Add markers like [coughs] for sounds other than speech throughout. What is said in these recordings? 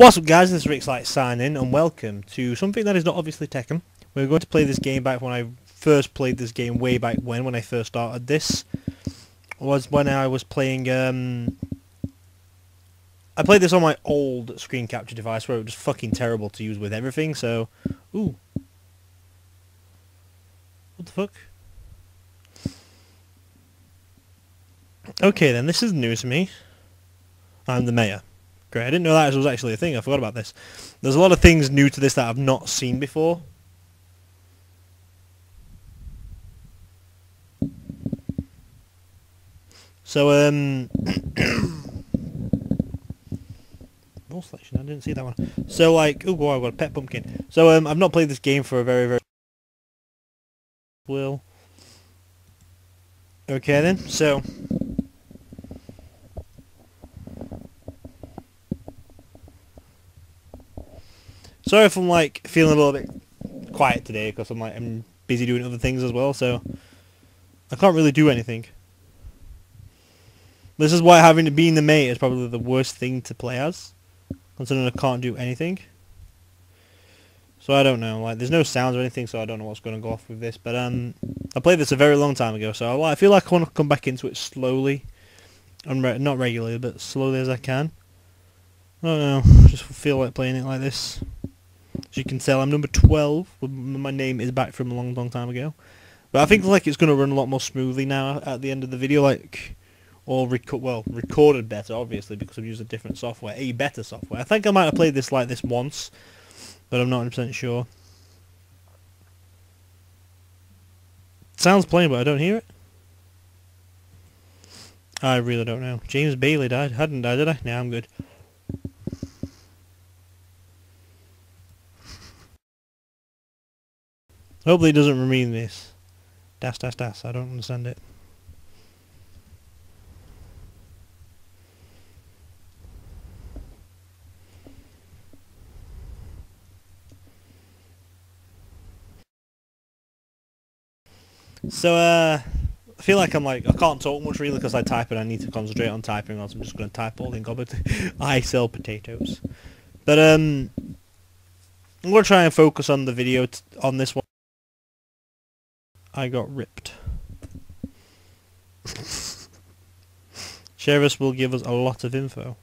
What's up guys, this is Rixxalight signing and welcome to something that is not obviously Tekken. We're going to play this game back when I first played this game way back when, when I first started this. Was when I was playing, um... I played this on my old screen capture device where it was fucking terrible to use with everything, so... Ooh. What the fuck? Okay then, this is news to me. I'm the mayor. Great, I didn't know that was actually a thing, I forgot about this. There's a lot of things new to this that I've not seen before. So, um... [coughs] More selection, I didn't see that one. So, like, oh boy, I've got a pet pumpkin. So, um, I've not played this game for a very, very... Will. Okay then, so... Sorry if I'm like feeling a little bit quiet today because I'm like I'm busy doing other things as well, so I can't really do anything. This is why having to be in the mate is probably the worst thing to play as, considering I can't do anything. So I don't know, like there's no sounds or anything, so I don't know what's going to go off with this. But um, I played this a very long time ago, so I, I feel like I want to come back into it slowly, unre not regularly, but slowly as I can. I don't know, I just feel like playing it like this. As you can tell, I'm number 12. My name is back from a long, long time ago. But I think like it's going to run a lot more smoothly now at the end of the video, like or reco well recorded better, obviously because I've used a different software, a better software. I think I might have played this like this once, but I'm not 100% sure. sounds playing, but I don't hear it. I really don't know. James Bailey died. Hadn't died, did I? Now I'm good. Hopefully it doesn't remain this. Das, das, das. I don't understand it. So, uh, I feel like I'm like, I can't talk much really because I type and I need to concentrate on typing or else I'm just going to type all in goblet. [laughs] I sell potatoes. But, um, I'm going to try and focus on the video on this one. I got ripped. Sheriff will give us a lot of info.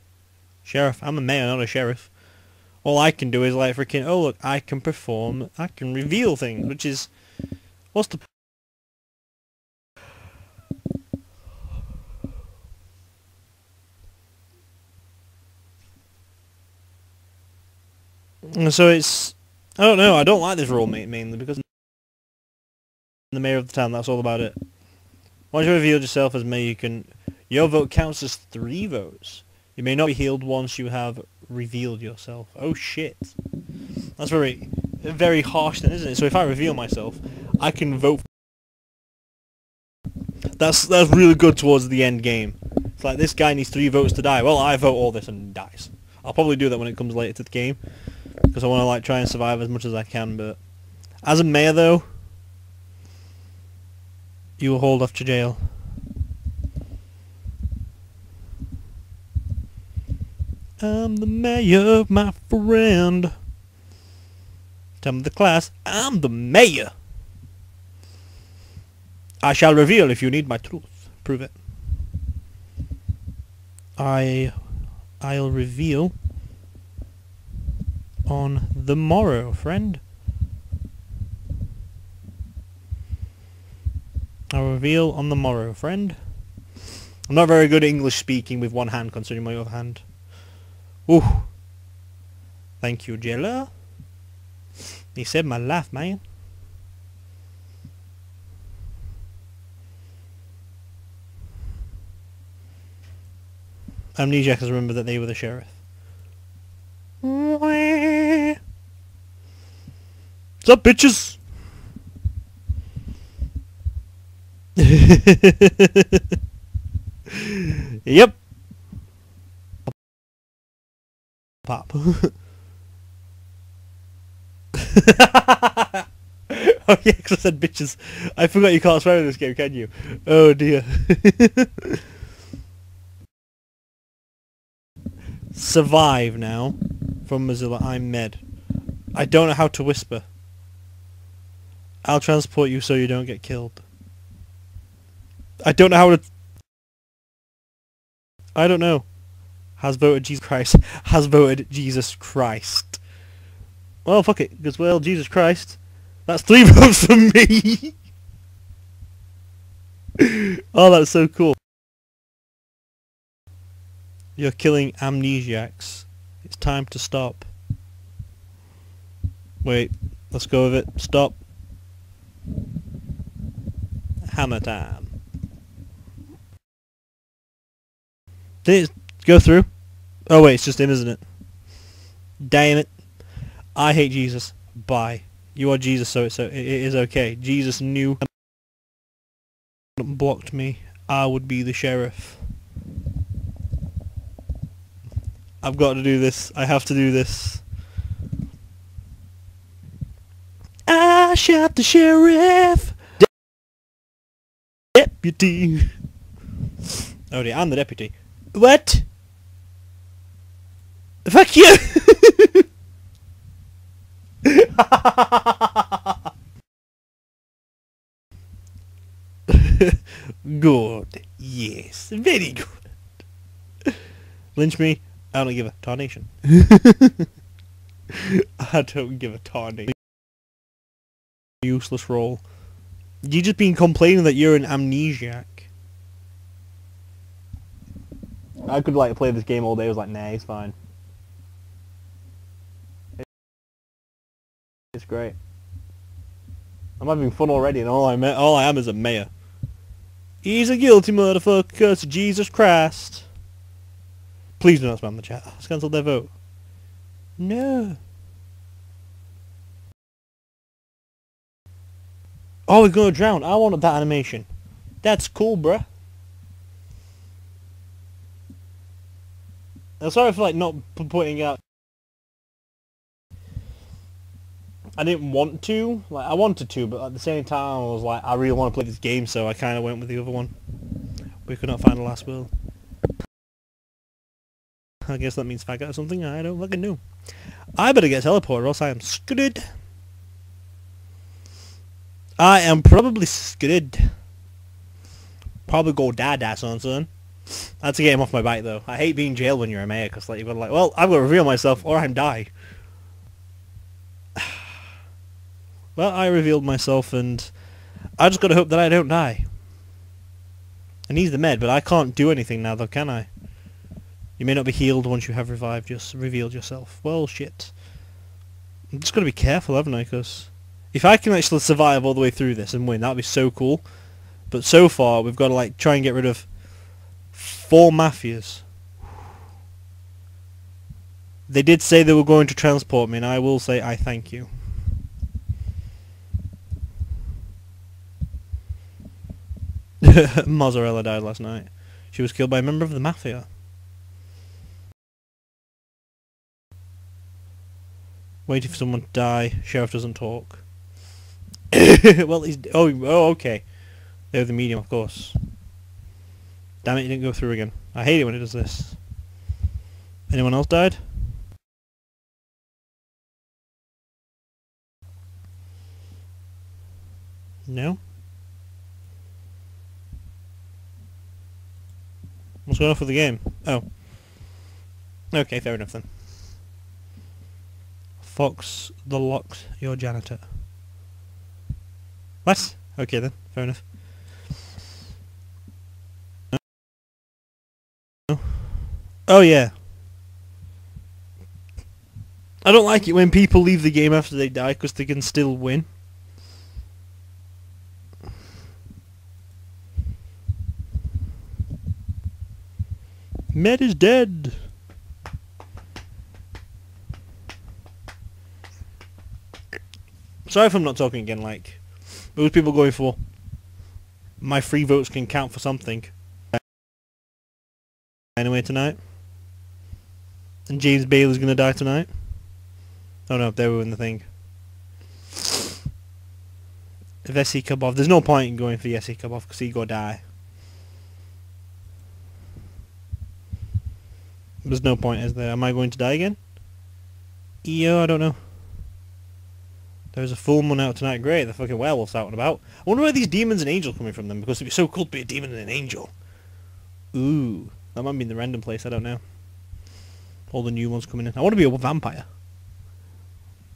Sheriff, I'm a mayor, not a sheriff. All I can do is like freaking, oh look, I can perform, I can reveal things, which is, what's the So it's, I don't know, I don't like this role mainly because the mayor of the town, that's all about it. Once you reveal yourself as mayor, you can, your vote counts as three votes. You may not be healed once you have revealed yourself. Oh shit. That's very, very harsh then, isn't it? So if I reveal myself, I can vote. That's, that's really good towards the end game. It's like, this guy needs three votes to die. Well, I vote all this and dies. I'll probably do that when it comes later to the game because I want to like try and survive as much as I can. But as a mayor, though, you will hold off to jail. I'm the mayor, of my friend. Tell me the class, I'm the mayor. I shall reveal if you need my truth. Prove it. I, I'll reveal on the morrow, friend. I'll reveal on the morrow, friend. I'm not very good at English speaking with one hand considering my other hand. Ooh. Thank you, Jella. He saved my life, man. Amnesia has remembered that they were the sheriff. What's up, bitches? [laughs] yep. Pop. [laughs] oh yeah, because I said bitches. I forgot you can't swear in this game, can you? Oh dear. [laughs] Survive now. from Mozilla. I'm Med. I don't know how to whisper. I'll transport you so you don't get killed. I don't know how to... I don't know. Has voted Jesus Christ. [laughs] Has voted Jesus Christ. Well, fuck it. Because, well, Jesus Christ. That's three [laughs] votes for me. [laughs] oh, that's so cool. You're killing amnesiacs. It's time to stop. Wait, let's go with it. Stop. Hammer time. Did it go through? Oh wait, it's just him, isn't it? Damn it. I hate Jesus. Bye. You are Jesus, so it's, it is okay. Jesus knew blocked me. I would be the sheriff. I've got to do this. I have to do this. I shot the sheriff. Deputy. Oh dear, I'm the deputy. What? Fuck you! [laughs] good. Yes. Very good. Lynch me. I don't give a tarnation. [laughs] I don't give a tarnation. Useless role. You just been complaining that you're an amnesiac. I could like play this game all day. I was like, nah, he's fine. It's great. I'm having fun already, and all I all I am is a mayor. He's a guilty motherfucker. It's Jesus Christ. Please do not spam the chat. Let's cancel their vote. No. Oh, he's gonna drown. I wanted that animation. That's cool, bruh. I'm sorry for like not pointing out. I didn't want to. Like I wanted to, but at the same time, I was like, I really want to play this game, so I kind of went with the other one. We could not find the last will. I guess that means faggot or something. I don't fucking know. I better get teleported, or else I am screwed. I am probably screwed. Probably go dada, son, son. That's get him off my bike, though. I hate being jailed when you're a mayor, because like, you've got to like, well, I've got to reveal myself, or I'm die. [sighs] well, I revealed myself, and I just got to hope that I don't die. And he's the med, but I can't do anything now, though, can I? You may not be healed once you have revived, just revealed yourself. Well, shit. I'm just got to be careful, haven't I? Because if I can actually survive all the way through this and win, that'd be so cool. But so far, we've got to like try and get rid of four mafias. They did say they were going to transport me, and I will say I thank you. [laughs] Mozzarella died last night. She was killed by a member of the mafia. Waiting for someone to die. Sheriff doesn't talk. [coughs] well, he's... Oh, oh, okay. They're the medium, of course. Damn it, you didn't go through again. I hate it when it does this. Anyone else died? No? What's going on for the game? Oh. Okay, fair enough then. Fox the locks your janitor. What? Okay then, fair enough. Oh yeah. I don't like it when people leave the game after they die because they can still win. Med is dead. Sorry if I'm not talking again, like, those people going for my free votes can count for something. Anyway tonight. And James Bailey's gonna die tonight. Oh no, they were in the thing. If Vesi Kabov. There's no point in going for Yessi Kabov because he go die. There's no point, is there? Am I going to die again? Yeah, I don't know. There's a full moon out tonight. Great, the fucking werewolf's out and about. I wonder where these demons and angels coming from then, because it'd be so cool to be a demon and an angel. Ooh, that might be in the random place, I don't know. All the new ones coming in. I want to be a vampire.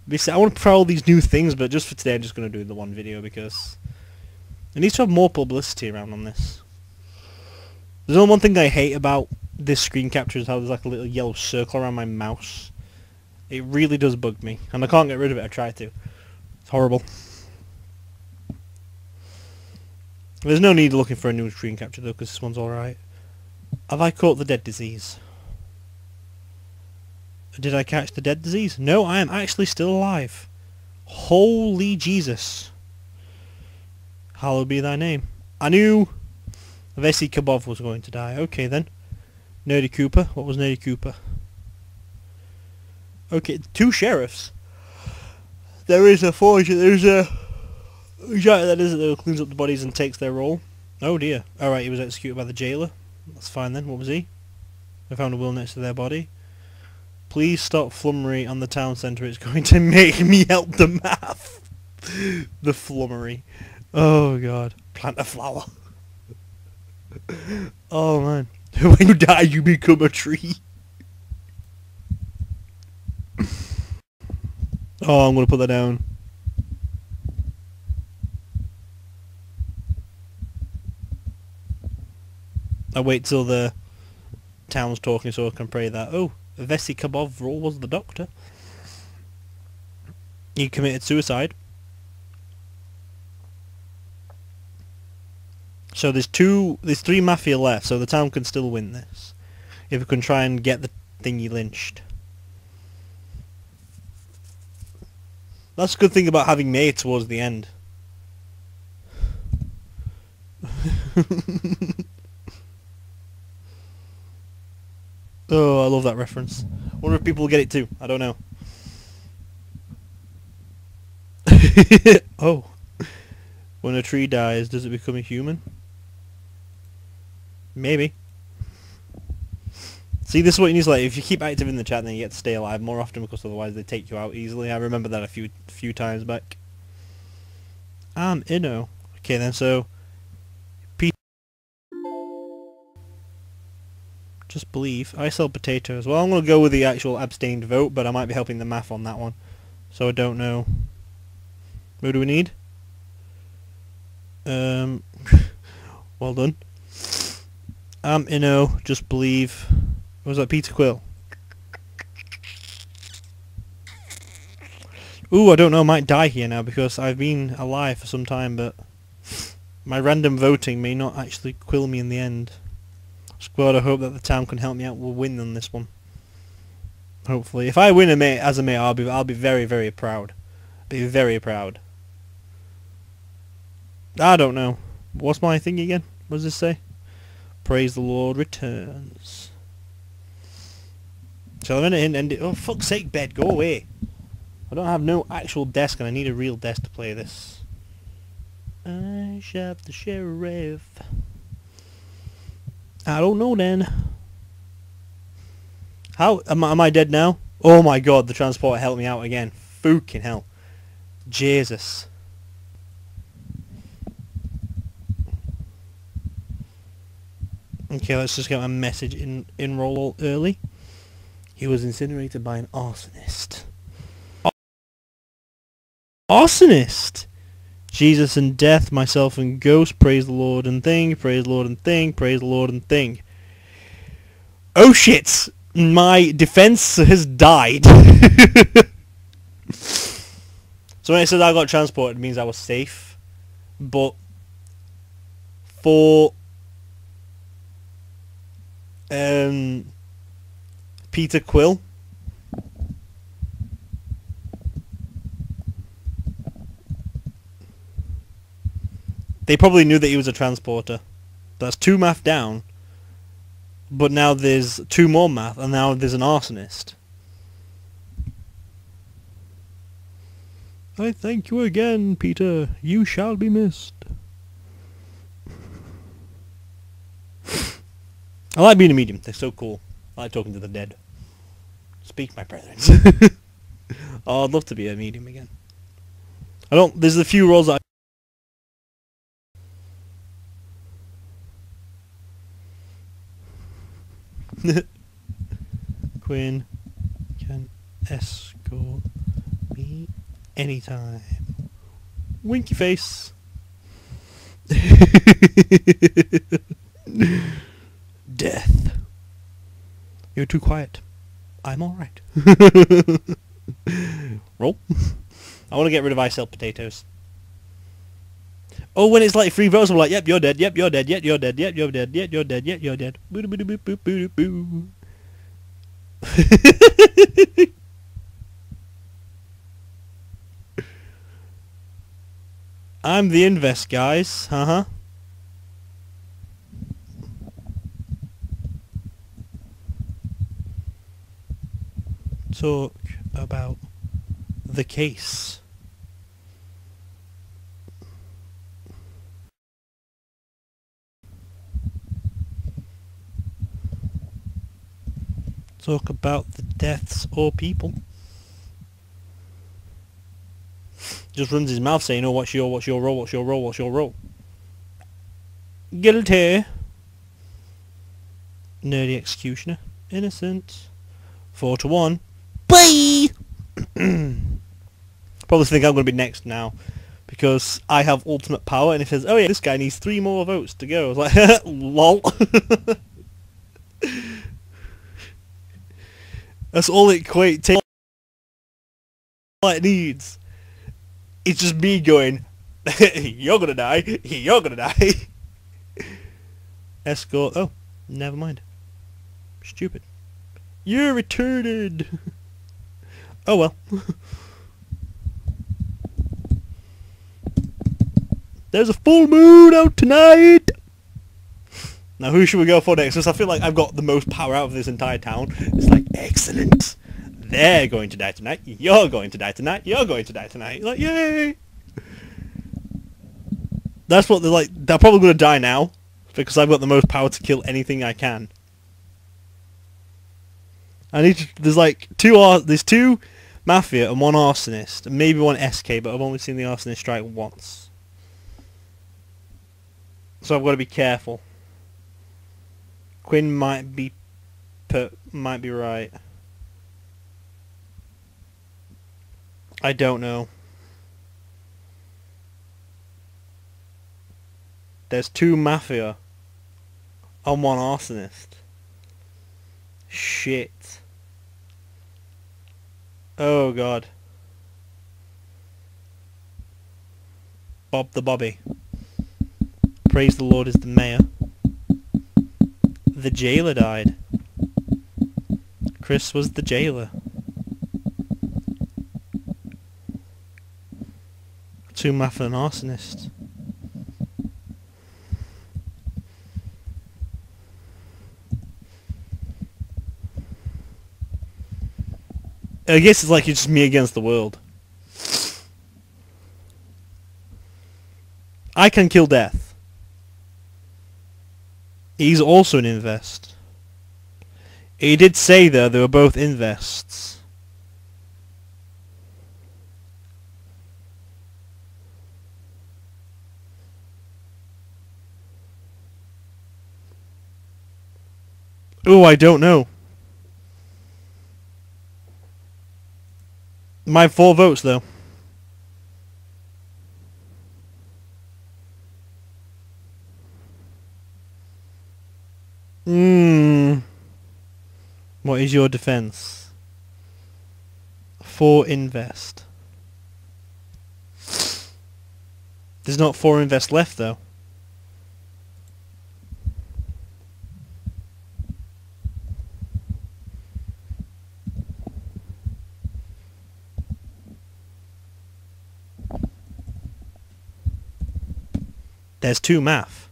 Basically, I want to try all these new things, but just for today I'm just going to do the one video because I need to have more publicity around on this. There's only one thing I hate about this screen capture is how there's like a little yellow circle around my mouse. It really does bug me, and I can't get rid of it, I try to. It's horrible. There's no need looking for a new screen capture though, because this one's alright. Have I caught the dead disease? Did I catch the dead disease? No, I am actually still alive. Holy Jesus. Hallowed be thy name. I knew Vesey Kabov was going to die. Okay then. Nerdy Cooper. What was Nerdy Cooper? Okay, two sheriffs. There is a forger. There's a guy that is it. that cleans up the bodies and takes their role. Oh dear. Alright, he was executed by the jailer. That's fine then. What was he? I found a will next to their body. Please stop flummery on the town centre. It's going to make me help the math. the flummery. Oh god. Plant a flower. oh man. [laughs] When you die you become a tree. oh, I'm to put that down. I wait till the town's talking so I can pray that. Oh, Vesikabov was the doctor. He committed suicide. So there's two, there's three mafia left, so the town can still win this. If we can try and get the thingy lynched. That's a good thing about having May towards the end. [laughs] Oh, I love that reference. wonder if people will get it too. I don't know. [laughs] oh. When a tree dies, does it become a human? Maybe. See, this is what you need to like. If you keep active in the chat, then you get to stay alive more often because otherwise they take you out easily. I remember that a few few times back. Um, I'm Inno. Okay then, so Just believe. I sell potatoes. Well, I'm going to go with the actual abstained vote, but I might be helping the math on that one. So I don't know. Who do we need? Um, [laughs] well done. I'm Um, Inno, just believe. was that Peter Quill? Ooh, I don't know, I might die here now because I've been alive for some time, but my random voting may not actually quill me in the end. Squad, I hope that the town can help me out. We'll win on this one. Hopefully, if I win a mate as a mate, I'll be I'll be very very proud. Be very proud. I don't know. What's my thing again? What does this say? Praise the Lord returns. So I'm gonna end it. Oh fuck's sake, bed, go away. I don't have no actual desk, and I need a real desk to play this. I shot the sheriff. I don't know then. How? Am, am I dead now? Oh my god, the transporter helped me out again. Fucking hell. Jesus. Okay, let's just get my message in enroll early. He was incinerated by an arsonist. Arsonist? Jesus and death, myself and ghost, praise the Lord and thing, praise the Lord and thing, praise the Lord and thing. Oh shit! My defense has died. [laughs] so when it says I got transported, it means I was safe. But for um, Peter Quill, They probably knew that he was a transporter. That's two math down. But now there's two more math, and now there's an arsonist. I thank you again, Peter. You shall be missed. [laughs] I like being a medium. They're so cool. I like talking to the dead. Speak, my brethren. [laughs] oh, I'd love to be a medium again. I don't. There's a few roles that. I [laughs] Quinn can escort me anytime. Winky face. [laughs] Death. You're too quiet. I'm alright. [laughs] Roll. I want to get rid of I sell potatoes. Oh, when it's like three votes, I'm like, yep, you're dead, yep, you're dead, yep, you're dead, yep, you're dead, yep, you're dead, yep, you're dead. [laughs] I'm the invest guys, uh-huh. Talk about the case. Talk about the deaths or people. Just runs his mouth saying, oh, what's your, what's your role, what's your role, what's your role? Guilty. Nerdy executioner. Innocent. Four to one. Bye! [clears throat] Probably think I'm going to be next now. Because I have ultimate power and it says, oh yeah, this guy needs three more votes to go. I was like, [laughs] lol. [laughs] That's all it equate takes. All it needs. It's just me going, [laughs] you're gonna die, you're gonna die. [laughs] Escort, oh, never mind. Stupid. You're retarded. [laughs] oh well. There's a full moon out tonight! Now who should we go for next? Because I feel like I've got the most power out of this entire town. It's like, excellent. They're going to die tonight. You're going to die tonight. You're going to die tonight. Like, yay! That's what they're like. They're probably going to die now. Because I've got the most power to kill anything I can. I need to, there's like two, there's two Mafia and one Arsonist. And maybe one SK, but I've only seen the Arsonist strike once. So I've got to be careful. Quinn might be put might be right. I don't know. There's two mafia and one arsonist. Shit. Oh god. Bob the Bobby. Praise the Lord is the mayor. The jailer died. Chris was the jailer. Two Mafia and arsonist. I guess it's like it's just me against the world. I can kill death. He's also an invest. He did say though they were both invests. Oh, I don't know. My four votes though. Hmm. What is your defense? Four invest. There's not four invest left though. There's two math.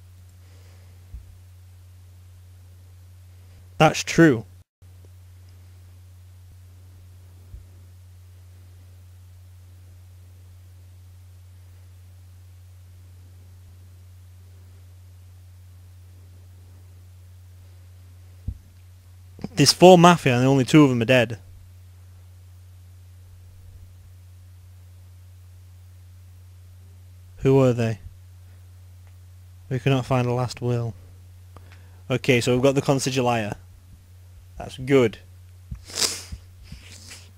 That's true. There's four Mafia and only two of them are dead. Who were they? We cannot find a last will. Okay, so we've got the Consigliere. That's good.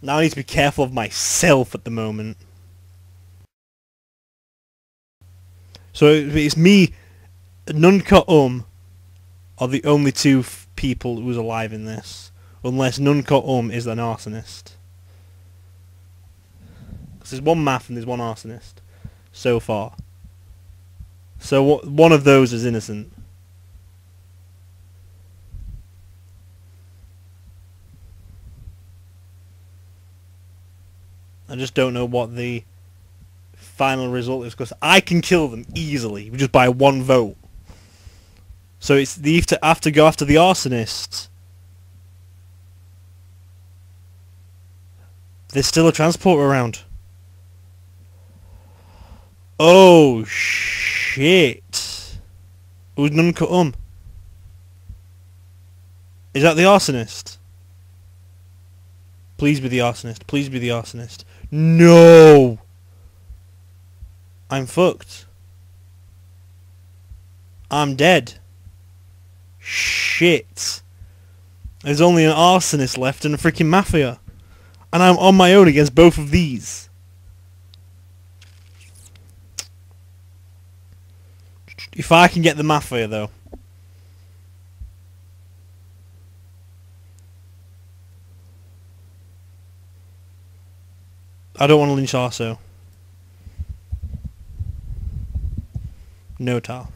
Now I need to be careful of myself at the moment. So it's me, Nunca Um are the only two people who's alive in this. Unless Nunca Um is an arsonist. Because there's one math and there's one arsonist. So far. So one of those is innocent. I just don't know what the final result is because I can kill them easily just by one vote. So it's the have to have to go after the arsonist. There's still a transporter around. Oh shit! Who's none? Is that the arsonist? Please be the arsonist. Please be the arsonist. No! I'm fucked. I'm dead. Shit. There's only an arsonist left and a freaking mafia. And I'm on my own against both of these. If I can get the mafia though. I don't want to lynch Arso. No tar.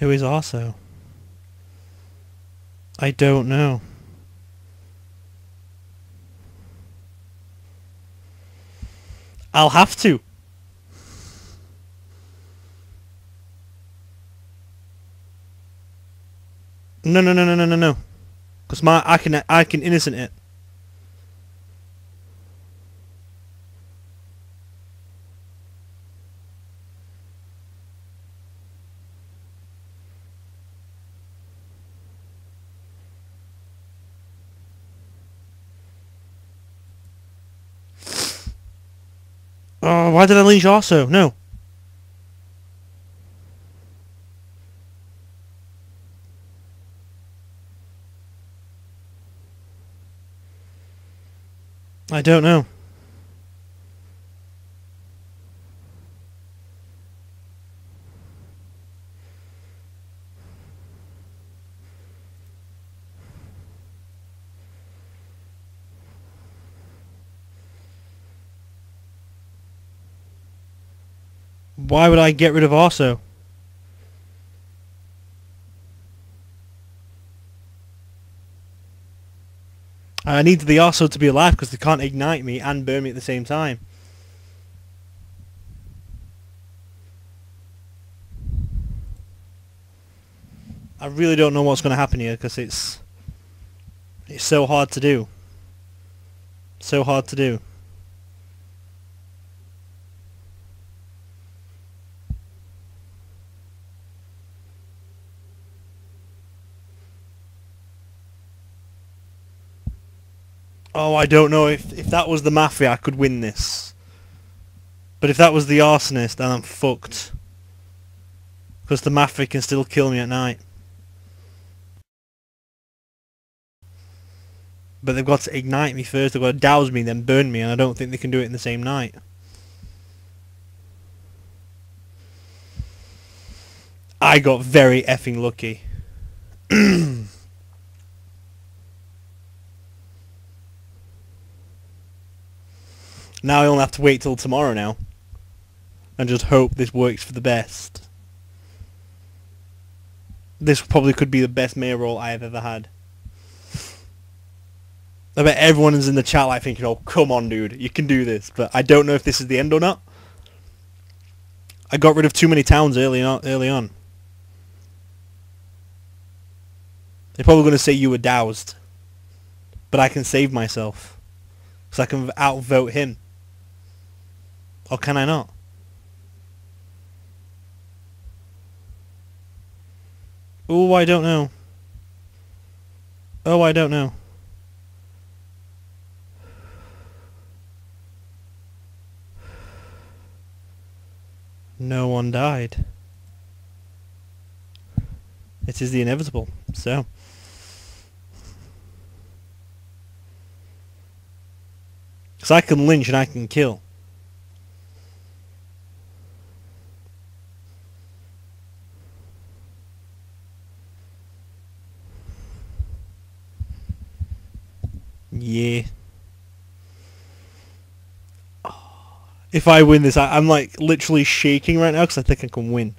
Who is Arso? I don't know. I'll have to. No, no, no, no, no, no, no. Cause my I can I can innocent it. Oh, why did I lynch also? No. I don't know. Why would I get rid of Arso? I need the Arso to be alive because they can't ignite me and burn me at the same time. I really don't know what's going to happen here because it's it's so hard to do. So hard to do. Oh, I don't know if if that was the mafia, I could win this. But if that was the arsonist, then I'm fucked. Because the mafia can still kill me at night. But they've got to ignite me first, they've got to douse me, then burn me, and I don't think they can do it in the same night. I got very effing lucky. [clears throat] Now I only have to wait till tomorrow now. And just hope this works for the best. This probably could be the best mayor role I have ever had. I bet everyone is in the chat like thinking, oh, come on, dude, you can do this. But I don't know if this is the end or not. I got rid of too many towns early on. Early on. They're probably going to say you were doused. But I can save myself. So I can outvote him. Or can I not? Oh, I don't know. Oh, I don't know. No one died. It is the inevitable. So. Because I can lynch and I can kill. Yeah. If I win this, I, I'm like literally shaking right now because I think I can win.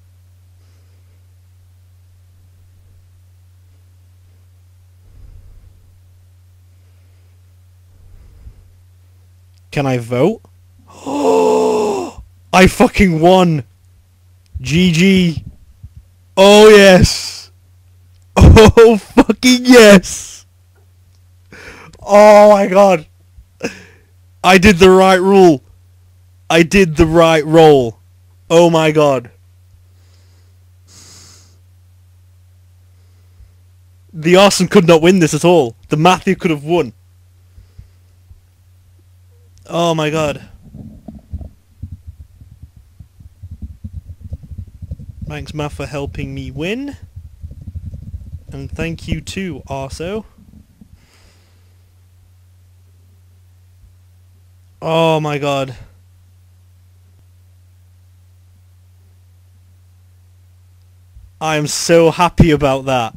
Can I vote? Oh, [gasps] I fucking won. GG. Oh yes. [laughs] Oh fucking yes. Oh my god. I did the right rule. I did the right roll. Oh my god. The Arson could not win this at all. The Matthew could have won. Oh my god. Thanks, Matt, for helping me win. And thank you too, Arso. Oh my god. I am so happy about that.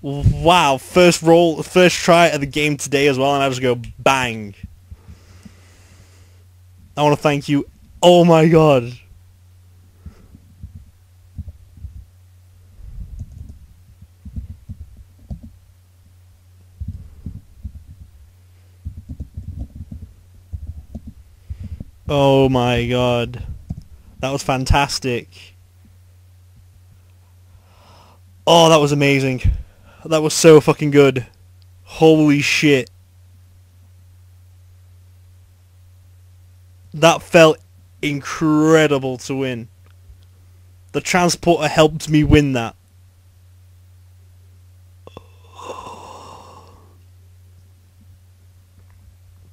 Wow, first roll, first try at the game today as well, and I just go bang. I want to thank you. Oh my god. Oh my god. That was fantastic. Oh, that was amazing. That was so fucking good. Holy shit. That felt incredible to win. The transporter helped me win that.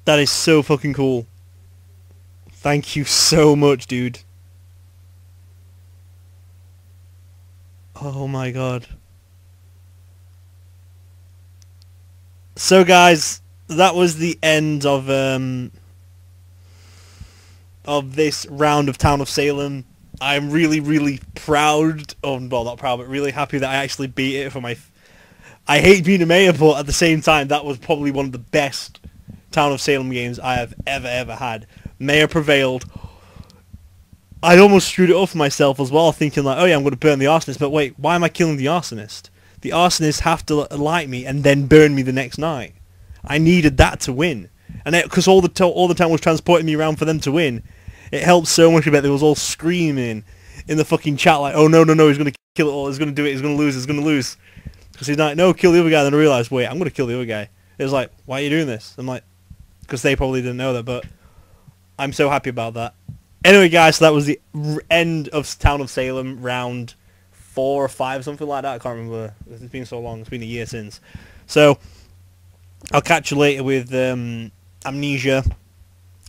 That is so fucking cool. Thank you so much, dude. Oh my god. So guys, that was the end of um of this round of Town of Salem. I'm really, really proud, oh, well not proud, but really happy that I actually beat it for my... I hate being a mayor, but at the same time, that was probably one of the best Town of Salem games I have ever, ever had. Mayor prevailed. I almost screwed it up for myself as well, thinking like, oh yeah, I'm going to burn the arsonist. But wait, why am I killing the arsonist? The arsonists have to light me and then burn me the next night. I needed that to win, and because all the all the time was transporting me around for them to win, it helped so much. About they was all screaming in the fucking chat like, oh no no no, he's going to kill it all, he's going to do it, he's going to lose, he's going to lose. Because he's like, no, kill the other guy. Then I realised, wait, I'm going to kill the other guy. It was like, why are you doing this? I'm like, because they probably didn't know that, but I'm so happy about that. Anyway, guys, so that was the end of Town of Salem, round four or five, something like that. I can't remember. It's been so long. It's been a year since. So, I'll catch you later with um, Amnesia.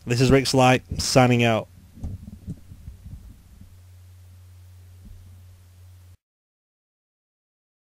This is Rixxalight, signing out.